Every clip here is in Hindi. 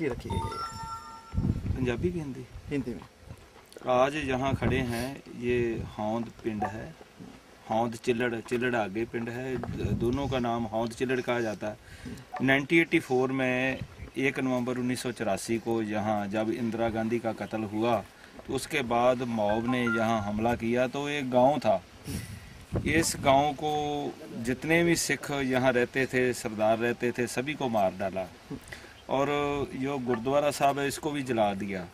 लिए रखी गई है पंजाबी की हिंदी? हिंदी में। आज जहाँ खड़े हैं ये हौंद पिंड है। हौंद चिल्लड़ चिल्लड़ आगे पिंड है। दोनों का नाम हौंद चिल्लड़ कहा जाता है। 1984 में एक नवंबर उन्नीस को यहाँ जब इंदिरा गांधी का कत्ल हुआ तो उसके बाद मॉब ने यहाँ हमला किया तो एक गाँव था। इस गाँव को जितने भी सिख यहाँ रहते थे सरदार रहते थे सभी को मार डाला। और जो गुरुद्वारा साहब है, इसको भी जला दिया।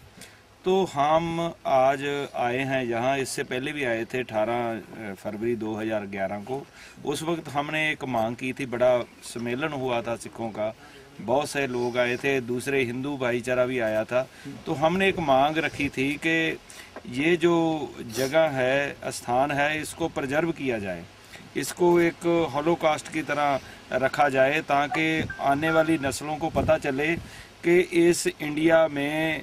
तो हम आज आए हैं यहाँ, इससे पहले भी आए थे 18 फरवरी 2011 को। उस वक्त हमने एक मांग की थी, बड़ा सम्मेलन हुआ था सिखों का। बहुत से लोग आए थे, दूसरे हिंदू भाईचारा भी आया था। तो हमने एक मांग रखी थी कि ये जो जगह है, स्थान है, इसको प्रजर्व किया जाए। इसको एक हॉलोकास्ट की तरह रखा जाए ताकि आने वाली नस्लों को पता चले कि इस इंडिया में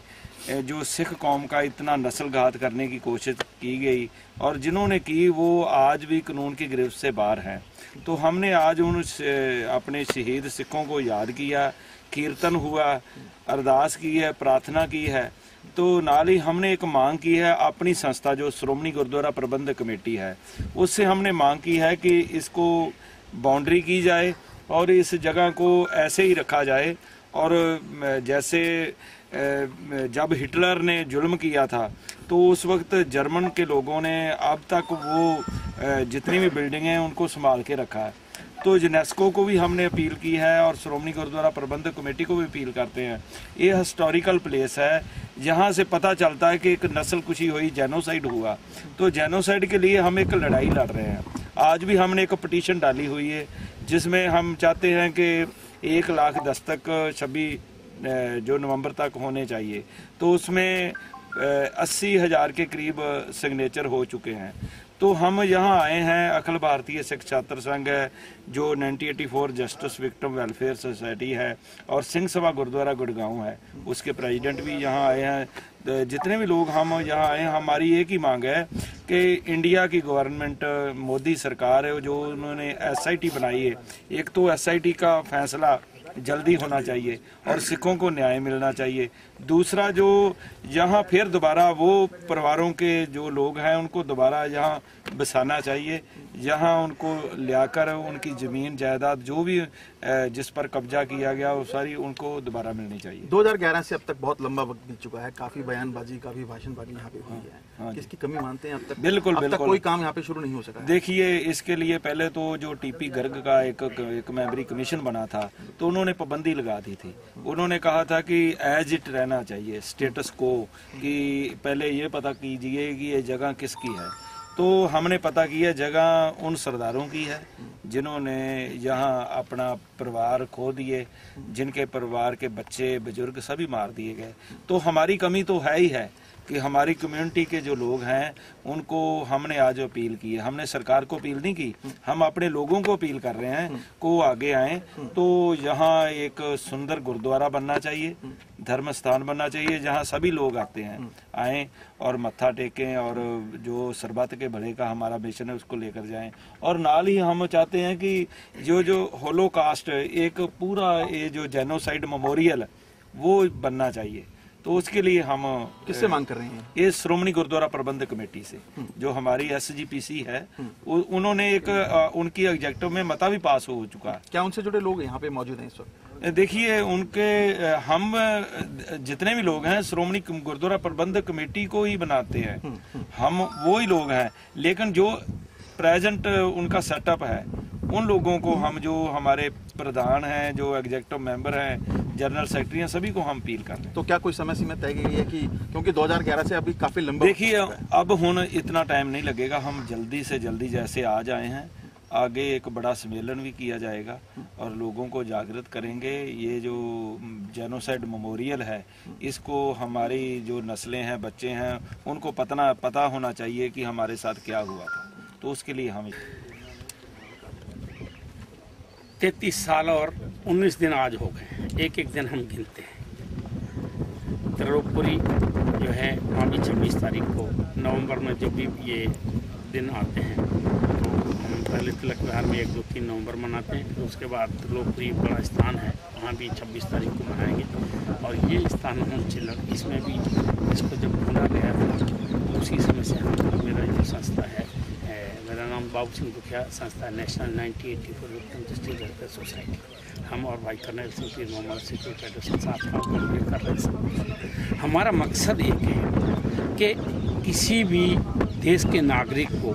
जो सिख कौम का इतना नस्ल घात करने की कोशिश की गई और जिन्होंने की, वो आज भी कानून की गिरफ्त से बाहर हैं। तो हमने आज उन अपने शहीद सिखों को याद किया, कीर्तन हुआ, अरदास की है, प्रार्थना की है। तो नाल ही हमने एक मांग की है, अपनी संस्था जो श्रोमणी गुरुद्वारा प्रबंधक कमेटी है, उससे हमने मांग की है कि इसको बाउंड्री की जाए और इस जगह को ऐसे ही रखा जाए। और जैसे जब हिटलर ने जुल्म किया था तो उस वक्त जर्मन के लोगों ने अब तक वो जितनी भी बिल्डिंग हैं, उनको संभाल के रखा है। तो यूनेस्को को भी हमने अपील की है और श्रोमणी गुरुद्वारा प्रबंधक कमेटी को भी अपील करते हैं। ये हिस्टोरिकल प्लेस है। यहाँ से पता चलता है कि एक नस्ल कुशी हुई जेनोसाइड हुआ। तो जेनोसाइड के लिए हम एक लड़ाई लड़ रहे हैं। आज भी हमने एक पटिशन डाली हुई है, जिसमें हम चाहते हैं कि एक लाख दस्तक छब्बी जो नवंबर तक होने चाहिए। तो उसमें अस्सी हज़ार के करीब सिग्नेचर हो चुके हैं। तो हम यहाँ आए हैं, अखिल भारतीय सिख छात्र संघ है, जो 1984 जस्टिस विक्टिम वेलफेयर सोसाइटी है और सिंह सभा गुरुद्वारा गुड़गांव है। उसके प्रेसिडेंट भी यहाँ आए हैं। जितने भी लोग हम यहाँ आए हैं, हमारी एक ही मांग है कि इंडिया की गवर्नमेंट, मोदी सरकार है, जो उन्होंने एसआईटी बनाई है। एक तो एसआईटी का फैसला जल्दी होना चाहिए और सिखों को न्याय मिलना चाहिए। दूसरा जो यहाँ फिर दोबारा वो परिवारों के जो लोग हैं, उनको दोबारा यहाँ बसाना चाहिए। यहाँ उनको लाकर उनकी ज़मीन जायदाद जो भी जिस पर कब्जा किया गया वो सारी उनको दोबारा मिलनी चाहिए। 2011 से अब तक बहुत लंबा वक्त बीत चुका है। काफ़ी बयानबाजी काफ़ी भाषणबाजी यहाँ पे हुई हाँ है। जी। किसकी कमी मानते हैं अब तक? बिल्कुल, अब तक बिल्कुल। कोई काम यहाँ पे शुरू नहीं हो सका है। देखिए इसके लिए पहले तो जो टीपी गर्ग का एक एक मेमोरी कमीशन बना था तो उन्होंने पाबंदी लगा दी थी। उन्होंने कहा था कि एज इट रहना चाहिए स्टेटस को कि पहले ये पता कीजिए कि ये जगह किसकी है। तो हमने पता किया, जगह उन सरदारों की है, जिन्होंने यहाँ अपना परिवार खो दिए, जिनके परिवार के बच्चे, बुज़ुर्ग सभी मार दिए गए। तो हमारी कमी तो है ही है। कि हमारी कम्युनिटी के जो लोग हैं, उनको हमने आज अपील की है। हमने सरकार को अपील नहीं की, हम अपने लोगों को अपील कर रहे हैं को आगे आए। तो यहाँ एक सुंदर गुरुद्वारा बनना चाहिए धर्म स्थान बनना चाहिए, जहाँ सभी लोग आते हैं, आए और मत्था टेकें और जो सरबत के भले का हमारा मिशन है, उसको लेकर जाएँ। और नाल ही हम चाहते हैं कि जो जो होलोकास्ट एक पूरा ये जो जेनोसाइड मेमोरियल वो बनना चाहिए। तो उसके लिए हम किससे मांग कर रहे हैं? ये श्रोमणी गुरुद्वारा प्रबंधक कमेटी से जो हमारी एसजीपीसी है उन्होंने एक उनकी एग्जेक्टिव में मता भी पास हो चुका है। क्या उनसे जुड़े लोग यहाँ पे मौजूद हैं इस वक्त? देखिए उनके हम जितने भी लोग हैं श्रोमणी गुरुद्वारा प्रबंधक कमेटी को ही बनाते हैं। हम वो ही लोग हैं लेकिन जो प्रेजेंट उनका सेटअप है उन लोगों को हम जो हमारे प्रधान हैं जो एग्जेक्टिव मेंबर हैं जनरल सेक्रेटरी हैं सभी को हम अपील कर रहे हैं। तो क्या कोई समय सीमा तय की गई है कि क्योंकि 2011 से अभी काफ़ी लंबा देखिए हो है। अब हुन इतना टाइम नहीं लगेगा। हम जल्दी से जल्दी जैसे आ जाए हैं आगे एक बड़ा सम्मेलन भी किया जाएगा और लोगों को जागृत करेंगे। ये जो जेनोसाइड मेमोरियल है इसको हमारी जो नस्लें हैं बच्चे हैं उनको पतना पता होना चाहिए कि हमारे साथ क्या हुआ था। तो उसके लिए हम तैतीस साल और उन्नीस दिन आज हो गए एक एक दिन हम गिनते हैं। त्रिलोकपुरी जो है वहाँ भी छब्बीस तारीख को नवंबर में जब भी ये दिन आते हैं तो हम पहले तिलक विहार में एक, दो, तीन नवंबर मनाते हैं। उसके बाद लोकप्रिय बड़ा स्थान है, वहाँ भी छब्बीस तारीख को मनाएँगे। और ये स्थान हम चिल्लर, इसमें भी इसको जब ढूंढा गया था, उसी समय से हम मेरा जो संस्था है नाम बाबू सिंह दुखिया संस्था national ninety eighty four victim justice welfare society. हम और भाई कर्नल सिंह पीर मोहम्मद सिक्योर फेडरेशन साथ काम कर रहे हैं? हमारा मकसद एक है कि किसी भी देश के नागरिक को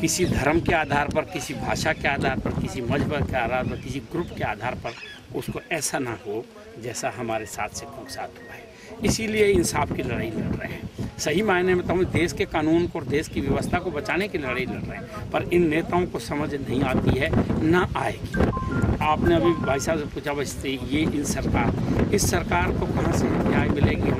किसी धर्म के आधार पर, किसी भाषा के आधार पर, किसी मज़हब के आधार पर, किसी ग्रुप के आधार पर उसको ऐसा ना हो जैसा हमारे साथ सिखों के साथ हुआ है। इसीलिए इंसाफ की लड़ाई लड़ रहे हैं। सही मायने में तो हम देश के कानून को और देश की व्यवस्था को बचाने की लड़ाई लड़ रहे हैं। पर इन नेताओं को समझ नहीं आती है, ना आएगी। आपने अभी भाई साहब से पूछा बस ये इन सरकार, इस सरकार को कहाँ से न्याय मिलेगी?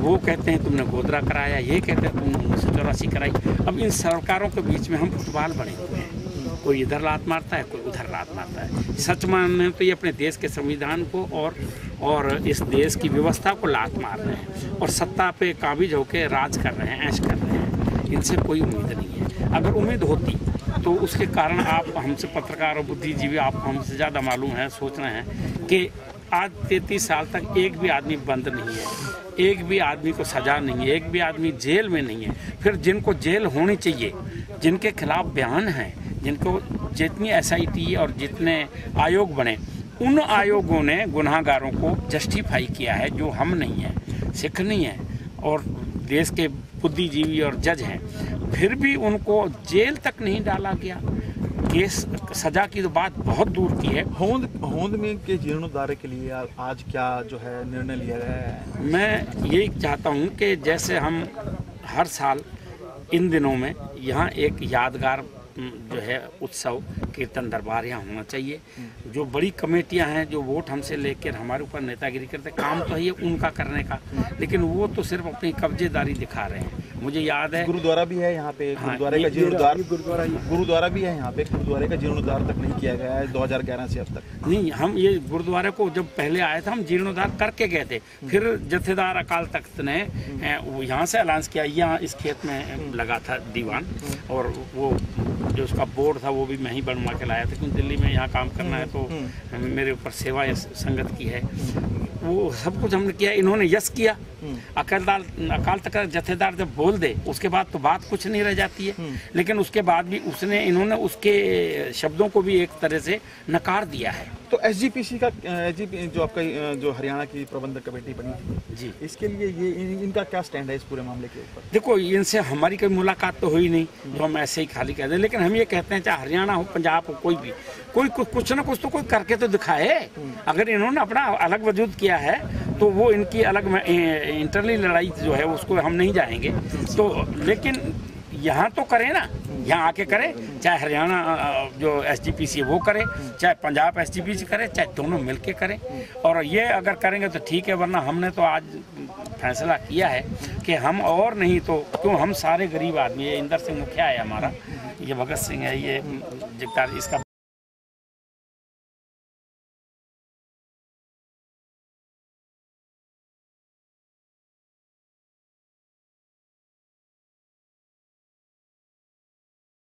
वो कहते हैं, तुमने गोदरा कराया, ये कहते हैं, तुमने उन्नीस सौ चौरासी कराई। अब इन सरकारों के बीच में हम फुटबॉल बने हुए हैं। कोई इधर लात मारता है, कोई उधर लात मारता है। सच मानने तो ये अपने देश के संविधान को और और इस देश की व्यवस्था को लात मार रहे हैं और सत्ता पे काबिज होकर राज कर रहे हैं, ऐश कर रहे हैं। इनसे कोई उम्मीद नहीं है। अगर उम्मीद होती तो उसके कारण आप हमसे पत्रकार और बुद्धिजीवी आपको हमसे ज़्यादा मालूम है, सोच रहे हैं कि आज तैतीस साल तक एक भी आदमी बंद नहीं है। एक भी आदमी को सजा नहीं है, एक भी आदमी जेल में नहीं है। फिर जिनको जेल होनी चाहिए, जिनके खिलाफ बयान हैं, जिनको जितनी एसआईटी और जितने आयोग बने उन आयोगों ने गुनाहगारों को जस्टिफाई किया है जो हम नहीं हैं सिख नहीं हैं और देश के बुद्धिजीवी और जज हैं। फिर भी उनको जेल तक नहीं डाला गया। केस सजा की तो बात बहुत दूर की है। होंद होंद में के जीर्णोद्धार के लिए आज क्या जो है निर्णय लिया गया है? मैं यही चाहता हूँ कि जैसे हम हर साल इन दिनों में यहाँ एक यादगार जो है उत्सव कीर्तन दरबार यहाँ होना चाहिए। जो बड़ी कमेटियाँ हैं जो वोट हमसे लेकर हमारे ऊपर नेतागिरी करते काम तो है ये उनका करने का। लेकिन वो तो सिर्फ़ अपनी कब्जेदारी दिखा रहे हैं। मुझे याद है गुरुद्वारा भी है यहाँ पे हाँ, गुरुद्वारे का जीर्णोद्धार गुरुद्वारा गुरुद्वारा भी है यहाँ पे गुरुद्वारे का जीर्णोद्वार तक नहीं किया गया है 2011 से अब तक। नहीं हम ये गुरुद्वारे को जब पहले आए थे हम जीर्णोद्वार करके गए थे। फिर जत्थेदार अकाल तख्त ने वो यहाँ से अलाउंस किया यहाँ इस खेत में लगा था दीवान और वो जो उसका बोर्ड था वो भी मैं ही बनवा के लाया था क्योंकि दिल्ली में यहाँ काम करना है तो मेरे ऊपर सेवा संगत की है। वो सब कुछ हमने किया इन्होंने यस किया। अकालदार अकाल तक जथेदार जब बोल दे उसके बाद तो बात कुछ नहीं रह जाती है। लेकिन उसके बाद भी उसने इन्होंने उसके शब्दों को भी एक तरह से नकार दिया है। तो एसजीपीसी का एसजीपी जो आपका जो हरियाणा की प्रबंधक कमेटी बनी जी। इसके लिए ये इन, इनका क्या स्टैंड है इस पूरे मामले के ऊपर? देखो इनसे हमारी कोई मुलाकात तो हुई नहीं जो हम ऐसे ही खाली कह दें। लेकिन हम ये कहते हैं चाहे हरियाणा हो पंजाब हो कोई भी कोई कुछ कुछ ना कुछ तो कोई करके तो दिखाए अगर इन्होंने अपना अलग वजूद किया है तो वो इनकी अलग इंटरनली लड़ाई जो है उसको हम नहीं जाएँगे। तो लेकिन यहाँ तो करें ना, यहाँ आके करें, चाहे हरियाणा जो एस है वो करे, चाहे Punjab S D P C करे, चाहे दोनों मिल के करें। और ये अगर करेंगे तो ठीक है, वरना हमने तो आज फैसला किया है कि हम और नहीं तो क्यों, हम सारे गरीब आदमी है, इंदर सिंह मुखिया है हमारा, ये भगत सिंह है, ये जगतार, इसका